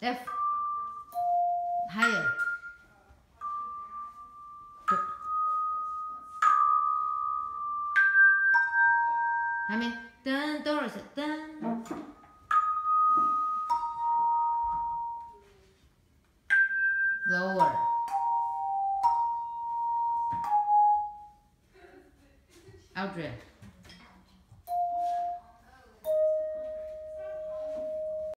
F higher. I mean, dun, Doris, dun. Lower. Audrey.